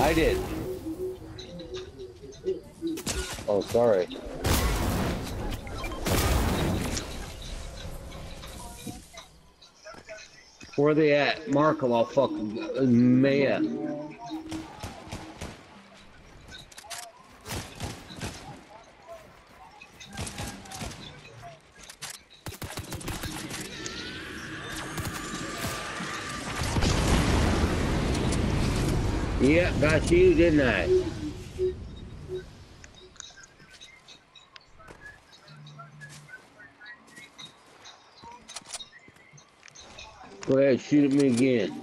I did. Oh, sorry. Where they at? Mark 'em, I'll fucking uh, Maya. Yeah, got you, didn't I? Go ahead, shoot at me again.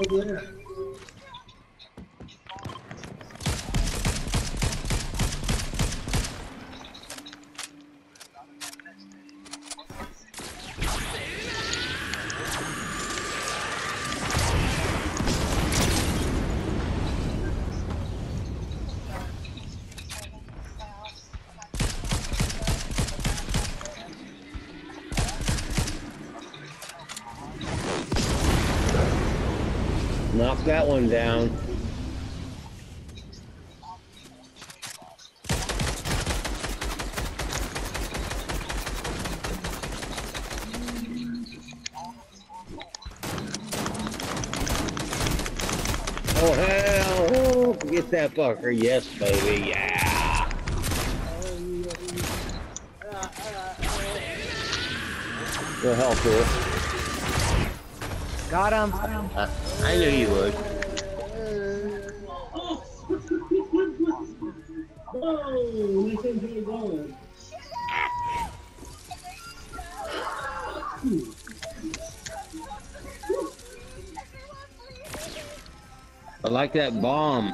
Oh. Knock that one down. Oh hell! Oh, get that fucker! Yes, baby! Yeah! Go help her. Got him. Uh, I knew you would. I like that bomb.